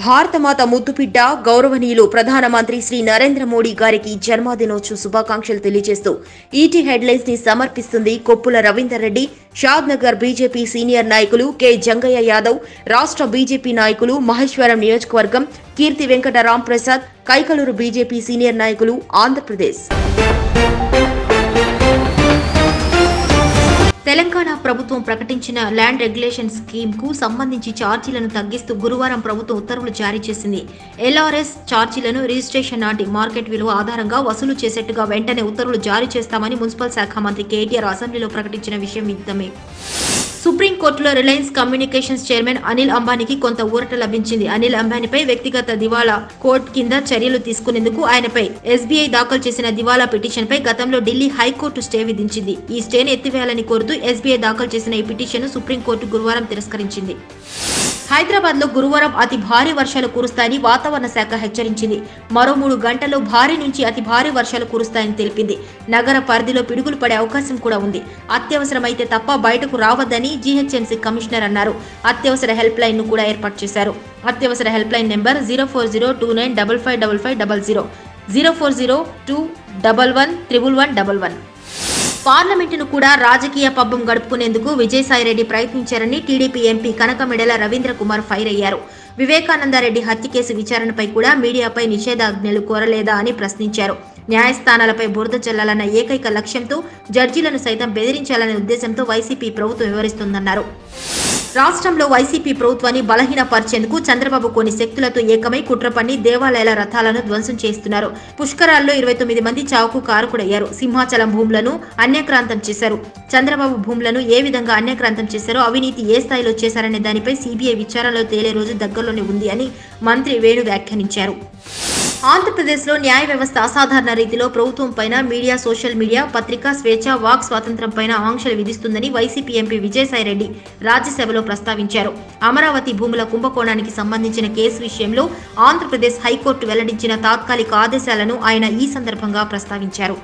భారతమాత ముద్దుబిడ్డ గౌరవనీయులు ప్రధానమంత్రి శ్రీ నరేంద్ర మోడీ గారికి జన్మదినోత్సవ శుభాకాంక్షలు తెలియజేస్తూ ఈటీ హెడ్లైన్స్ని సమర్పిస్తుంది కొప్పుల రవీందర్ రెడ్డి షాద్ నగర్ బీజేపీ సీనియర్ నాయకులు కె జంగయ్య యాదవ్ రాష్ట్ర బీజేపీ నాయకులు మహేశ్వరం నియోజకవర్గం కీర్తి వెంకట రాంప్రసాద్ కైకలూరు బీజేపీ సీనియర్ నాయకులు ఆంధ్రప్రదేశ్. తెలంగాణ ప్రభుత్వం ప్రకటించిన ల్యాండ్ రెగ్యులేషన్ స్కీమ్కు సంబంధించి ఛార్జీలను తగ్గిస్తూ గురువారం ప్రభుత్వం ఉత్తర్వులు జారీ చేసింది. ఎల్ఆర్ఎస్ ఛార్జీలను రిజిస్ట్రేషన్ నాటి మార్కెట్ విలువ ఆధారంగా వసూలు చేసేట్టుగా వెంటనే ఉత్తర్వులు జారీ చేస్తామని మున్సిపల్ శాఖ మంత్రి కేటీఆర్ అసెంబ్లీలో ప్రకటించిన విషయం విదితమే సుప్రీంకోర్టులో రిలయన్స్ కమ్యూనికేషన్స్ చైర్మన్ అనిల్ అంబానీకి కొంత ఊరట లభించింది. అనిల్ అంబానీపై వ్యక్తిగత దివాలా కోర్టు కింద చర్యలు తీసుకునేందుకు ఆయనపై ఎస్బీఐ దాఖలు చేసిన దివాలా పిటిషన్పై గతంలో ఢిల్లీ హైకోర్టు స్టే విధించింది. ఈ స్టేను ఎత్తివేయాలని కోరుతూ ఎస్బీఐ దాఖలు చేసిన ఈ పిటిషన్ను సుప్రీంకోర్టు గురువారం తిరస్కరించింది. హైదరాబాద్లో గురువారం అతి భారీ వర్షాలు కురుస్తాయని వాతావరణ శాఖ హెచ్చరించింది. మరో మూడు గంటల్లో భారీ నుంచి అతి భారీ వర్షాలు కురుస్తాయని తెలిపింది. నగర పరిధిలో పిడుగులు పడే అవకాశం కూడా ఉంది. అత్యవసరమైతే తప్ప బయటకు రావద్దని జీహెచ్ఎంసీ కమిషనర్ అన్నారు. అత్యవసర హెల్ప్ లైన్ను కూడా ఏర్పాటు చేశారు. అత్యవసర helpline number zero four zero two nine double five double five double zero. Zero four zero two double one triple one double one. పార్లమెంటును కూడా రాజకీయ పబ్బం గడుపుకునేందుకు Vijayasai Reddy ప్రయత్నించారని TDP MP Kanakamedala Ravindra Kumar fire అయ్యారు. వివేకానందారెడ్డి హత్య కేసు విచారణపై కూడా మీడియాపై నిషేధాజ్ఞలు కోరలేదా అని ప్రశ్నించారు. న్యాయస్థానాలపై బురద చల్లాలన్న ఏకైక లక్ష్యంతో జడ్జీలను సైతం బెదిరించాలనే ఉద్దేశంతో వైసీపీ ప్రభుత్వం వివరిస్తుందన్నారు. రాష్ట్రంలో వైసీపీ ప్రభుత్వాన్ని బలహీనపరిచేందుకు చంద్రబాబు కొన్ని శక్తులతో ఏకమై కుట్రపన్ని దేవాలయాల రథాలను ధ్వంసం చేస్తున్నారు. పుష్కరాల్లో ఇరవై తొమ్మిది మంది చావుకు కారకుడయ్యారు. సింహాచలం భూములను అన్యక్రాంతం చేశారు. చంద్రబాబు భూములను ఏ విధంగా అన్యక్రాంతం చేశారో అవినీతి ఏ స్థాయిలో చేశారనే దానిపై సీబీఐ విచారణలో తేలే రోజు దగ్గరలోనే ఉంది అని మంత్రి వేణు వ్యాఖ్యానించారు. ఆంధ్రప్రదేశ్లో న్యాయ వ్యవస్థ అసాధారణ రీతిలో ప్రభుత్వం పైన మీడియా సోషల్ మీడియా పత్రికా స్వేచ్ఛ వాక్ స్వాతంత్రం పైన ఆంక్షలు విధిస్తుందని వైసీపీ ఎంపీ విజయసాయిరెడ్డి రాజ్యసభలో ప్రస్తావించారు. అమరావతి భూముల కుంభకోణానికి సంబంధించిన కేసు విషయంలో ఆంధ్రప్రదేశ్ హైకోర్టు వెల్లడించిన తాత్కాలిక ఆదేశాలను ఆయన ఈ సందర్భంగా ప్రస్తావించారు.